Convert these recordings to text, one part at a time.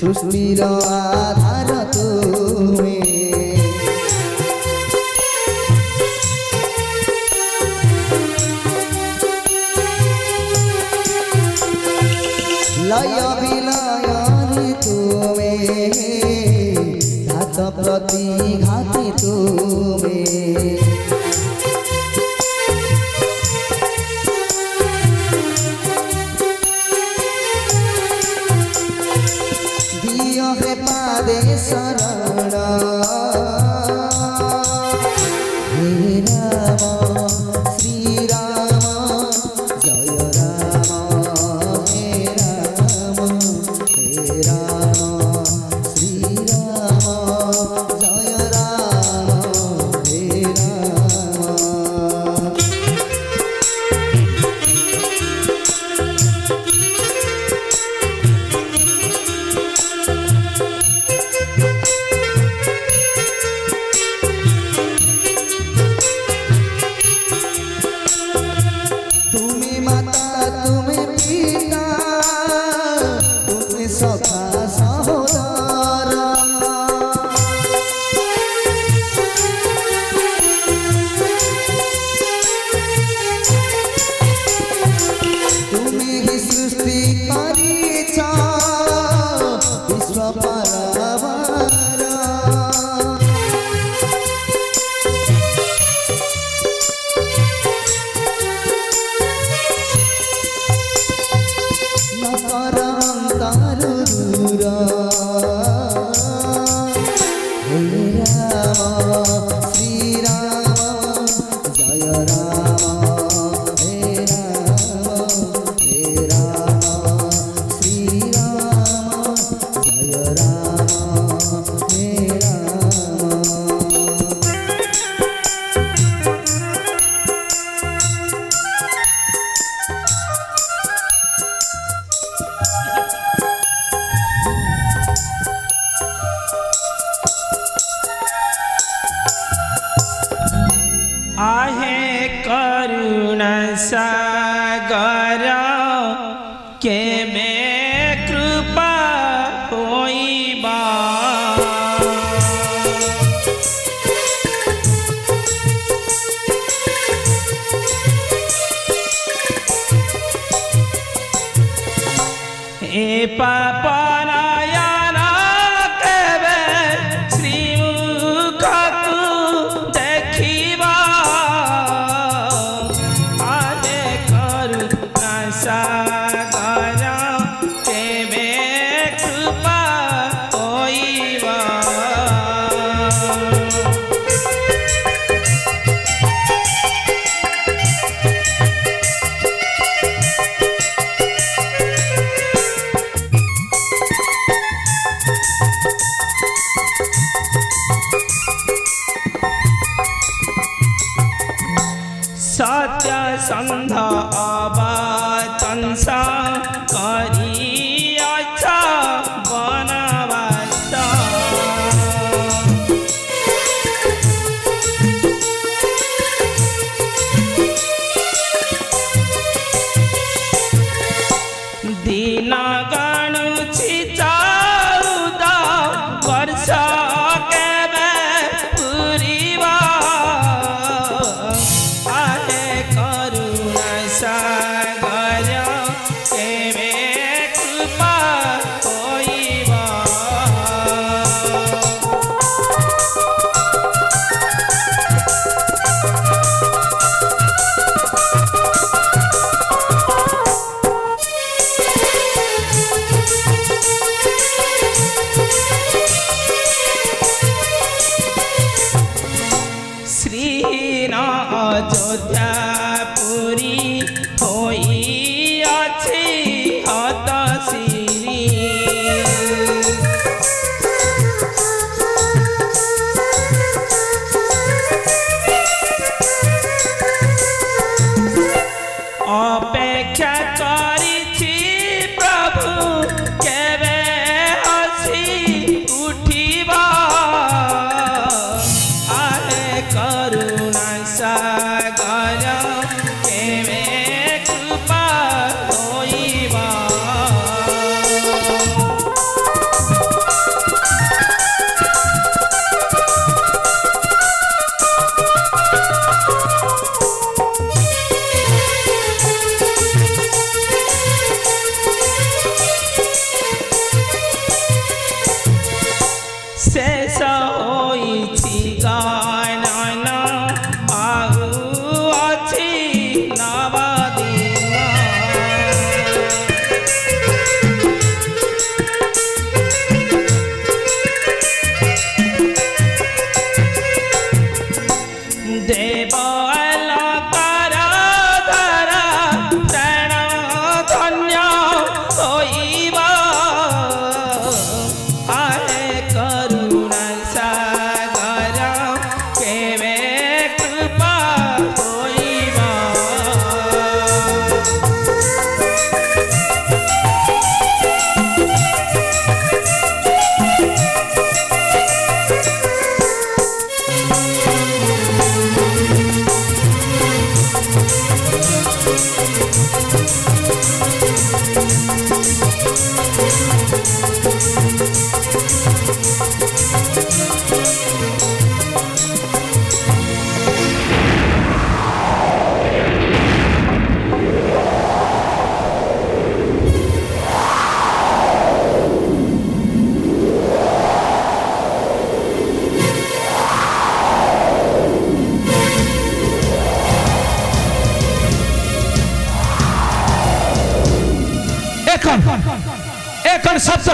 सुश्मिरो आधार और pap दिनागा day.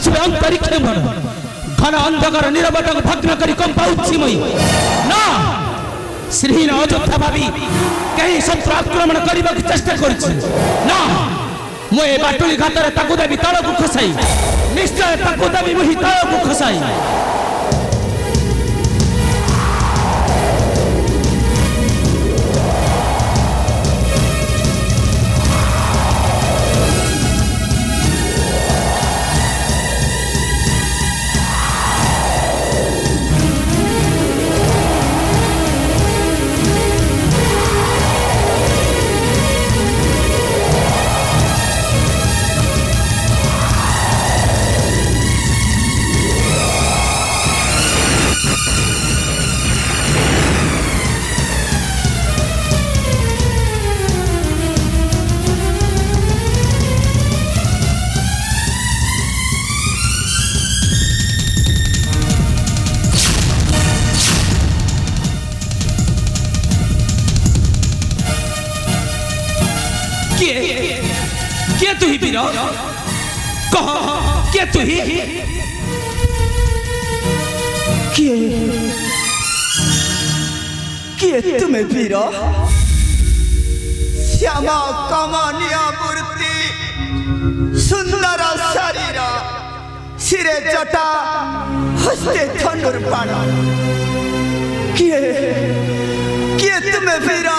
ଆସିବେ ଆନ୍ତରିକ କ୍ଷେମର ଘନ ଅନ୍ଧକାର ନିରବଟକୁ ଭଗ୍ନ କରି କମ୍ପାଉଛି ମୁଇଁ ନା ଶ୍ରୀହୀନ ଅଯୋଧ୍ୟା ଭାବି କେହି ଶତ୍ରୁ ଆକ୍ରମଣ କରିବାକୁ ଚେଷ୍ଟା କରୁଛି ନା ମୁଁ ଏ ବାଟୁଳି ଘାତରେ ତାକୁ ଦେବି ତଳକୁ ଖସାଇ ନିଶ୍ଚୟ ତାକୁ ଦେବି ମୁହିଁ ତଳକୁ ଖସାଇ के ही बीरो कहो के तुही के के तुम्हें बीरो श्यामा कमानिया मूर्ति सुंदर शरीर सिरे जटा हस्ते धनुर धनुर्बाण किए किए तुम्हें बीरो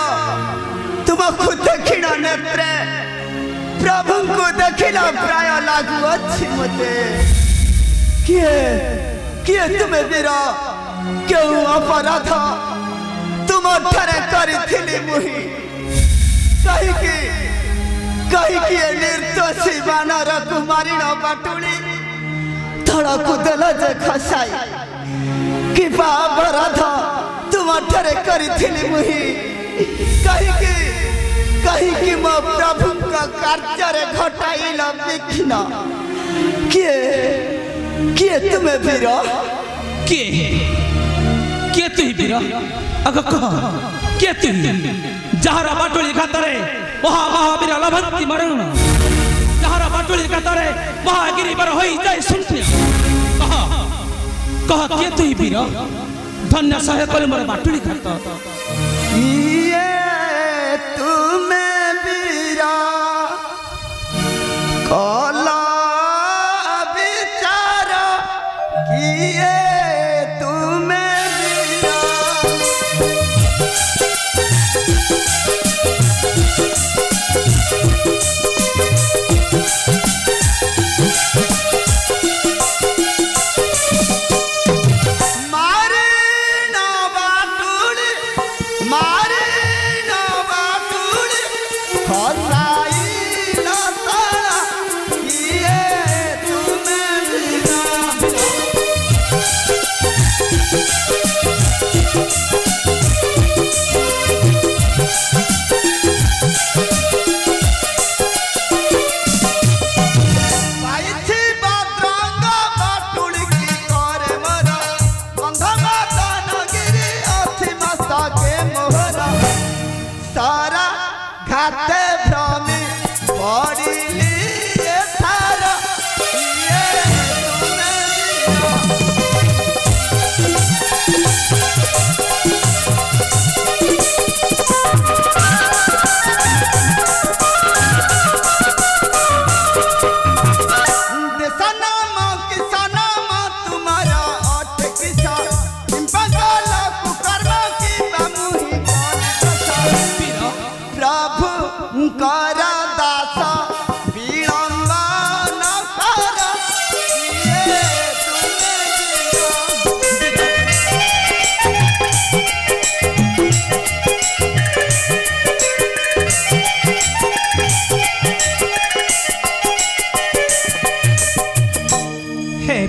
तुम खुद दक्षिणा नेत्र ଆପଣଙ୍କୁ ଦେଖିଲା ପ୍ରାୟ ଲାଗୁଅଛି ମୋତେ କିଏ କିଏ ତୁମେ ବୀର କେଉଁ ଅପରାଧ ତୁମଠାରେ କରିଥିଲି ମୁହିଁ କାହିଁକି କାହିଁକି ଏ ନିର୍ଦ୍ଦୋଷୀ ବାନର କୁମାରୀଣ ପାଟୁଳି ତଳକୁ ଦେଲ ଯେ ଖସାଇ କିମ୍ବା ଅପରାଧ ତୁମଠାରେ କରିଥିଲି ମୁହିଁ କାହିଁକି कहीं कि मैं प्रभु का कर्जर घटाइल देखना के के तुम्हें वीर के के तू ही वीर अगर कहा के तू जहरा बाटोली खातरे वहां महावीर लभंती मरण जहरा बाटोली खातरे महागिरी पर होई जाए सुनते कहा कहा के तू ही वीर धन्य सहे करे मोर बाटोली खाता até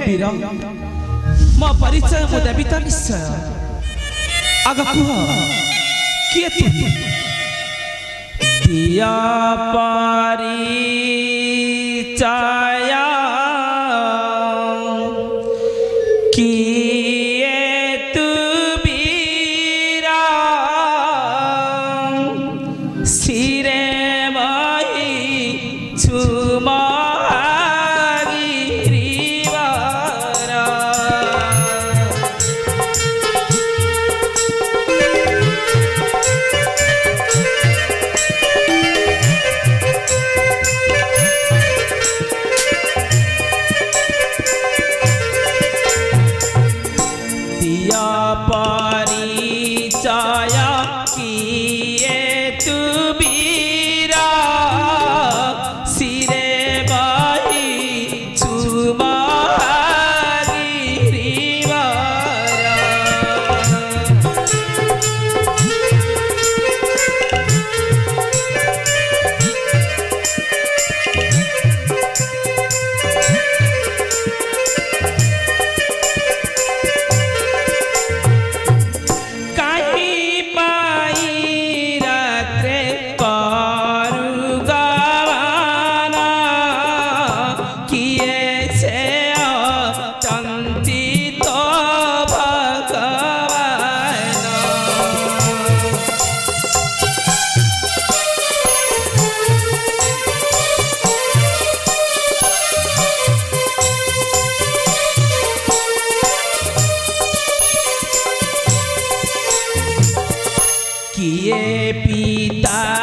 ತೀರಾ ಮಾ ಪರಿಚಯ ಮುದಬಿತ ನಿಶ್ಚಯ ಆಗ ಕುಹ ಕೇತು दिया पारी चाया किए तुबीरा सिरे माई छुमा किए पिता